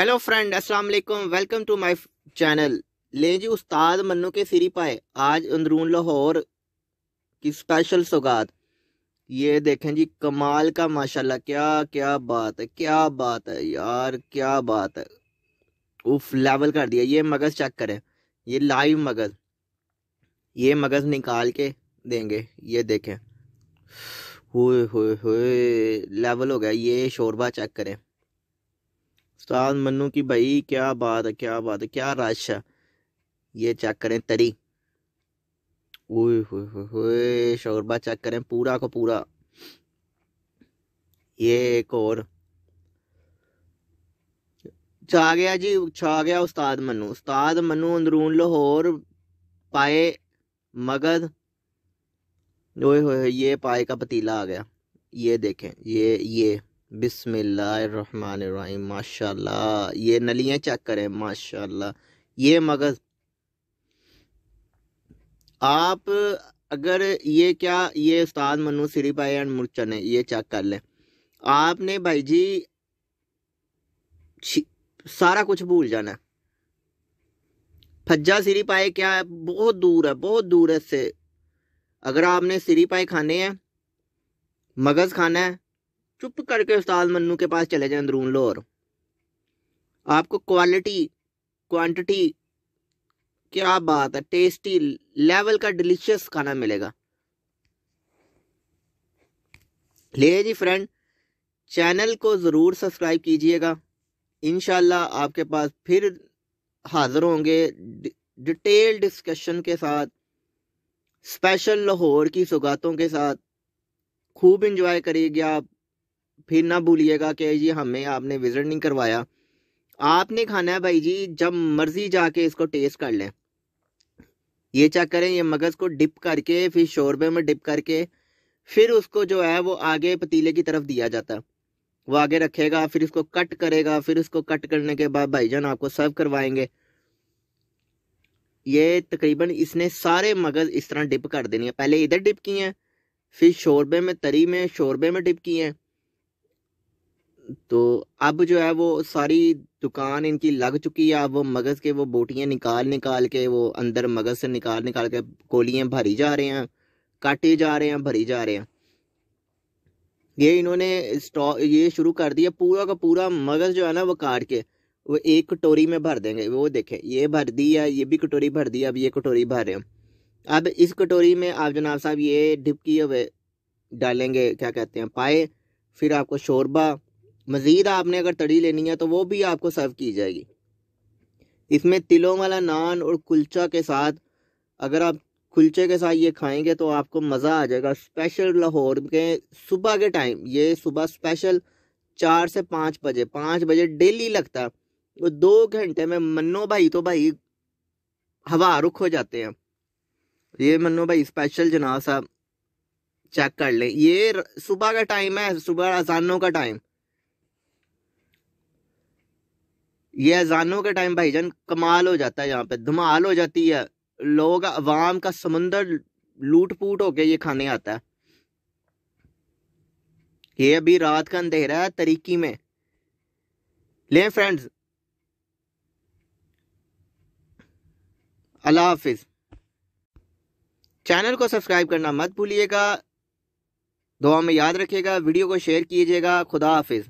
Hello friend अस्सलाम वालेकुम welcome to my channel ले जी, उस्ताद मन्नू के सिरी पाए आज अंदरून लाहौर की स्पेशल सौगात। ये देखें जी, कमाल का, माशाल्लाह, क्या क्या बात है, क्या बात है, यार, क्या बात है। उफ लेवल कर दिया। ये मगज़ चेक करें। ये लाइव मगज़। ये मगज़ निकाल के देंगे। ये देखें। हुए हुए हुए लेवल हो गया। ये शोरबा चेक करें। उस्ताद मन्नू की, भाई, क्या बात है, क्या बात है, क्या रश ये चेक करें तरी। शोरबा चेक करें पूरा को पूरा। ये एक और। छा गया जी, छा गया उस्ताद मनु उस्ताद मनु अंदरून लाहौर पाए मगध। ओए ये पाए का पतीला आ गया। ये देखें, ये ये। बिस्मिल्लाहिर्रहमानिर्रहीम। माशाल्लाह, ये नलियाँ चेक करें, माशाल्लाह। ये मगज आप अगर ये क्या, ये उस्ताद मनु सिरी भाई एंड मुर्चन है ये चेक कर लें। आपने भाई जी सारा कुछ भूल जाना। फज्जा सिरी पाए क्या है? बहुत दूर है, बहुत दूर है इससे। अगर आपने सिरी पाए खाने हैं, मगज खाना है चुप करके उस्ताद मन्नू के पास चले जाए अंदरून लोर आपको क्वालिटी क्वांटिटी क्या बात है टेस्टी लेवल का डिलीशियस खाना मिलेगा। ले जी फ्रेंड चैनल को ज़रूर सब्सक्राइब कीजिएगा। इनशाला आपके पास फिर हाज़िर होंगे डिटेल डिस्कशन के साथ स्पेशल लाहौर की सौगातों के साथ। खूब इंजॉय करिएगा आप। फिर ना भूलिएगा कि जी हमें आपने विज़िट नहीं करवाया। आपने खाना है भाई जी, जब मर्ज़ी जाके इसको टेस्ट कर लें। ये चेक करें, ये मगज़ को डिप करके, फिर शोरबे में डिप करके, फिर उसको जो है वो आगे पतीले की तरफ़ दिया जाता है। वो आगे रखेगा, फिर इसको कट करेगा, फिर उसको कट करने के बाद भाईजान आपको सर्व करवाएँगे। ये तकरीबन इसने सारे मगज़ इस तरह डिप कर देनी है। पहले इधर डिप किए हैं, फिर शोरबे में, तरी में, शोरबे में डिप किए हैं। तो अब जो है वो सारी दुकान इनकी लग चुकी है। अब वो मगज़ के वो बोटियाँ निकाल निकाल के वो अंदर मगज़ से निकाल निकाल के कोलियाँ भरी जा रहे हैं, काटे जा रहे हैं, भरी जा रहे हैं। ये इन्होंने स्टॉक ये शुरू कर दिया पूरा का पूरा मगज़ जो है ना वो काट के, वो एक कटोरी में भर देंगे। वो देखें, ये भर दी है, ये भी कटोरी भर दी अब ये कटोरी भर रहे हैं। अब इस कटोरी में आप जनाब साहब ये डिप हुए डालेंगे, क्या कहते हैं, पाए, फिर आपको शोरबा मज़ीद आपने अगर तड़ी लेनी है तो वो भी आपको सर्व की जाएगी। इसमें तिलों वाला नान और कुलचा के साथ अगर आप कुलचे के साथ ये खाएँगे तो आपको मज़ा आ जाएगा। स्पेशल लाहौर के सुबह के टाइम, ये सुबह स्पेशल चार से पाँच बजे पाँच बजे डेली लगता है। वो दो घंटे में मन्नो भाई तो भाई हवा रुख हो जाते हैं। ये मन्नो भाई स्पेशल जनाब साहब चेक कर लें। ये सुबह का टाइम है, सुबह अजानों का टाइम। ये अजानों के टाइम भाईजान कमाल हो जाता है यहाँ पे, धमाल हो जाती है। लोग अवाम का समंदर लूट पूट होके ये खाने आता है। ये अभी रात का अंधेरा है तरीकी में। ले फ्रेंड्स। अल्लाह हाफिज। चैनल को सब्सक्राइब करना मत भूलिएगा। दुआ में याद रखिएगा, वीडियो को शेयर कीजिएगा। खुदा हाफिज़।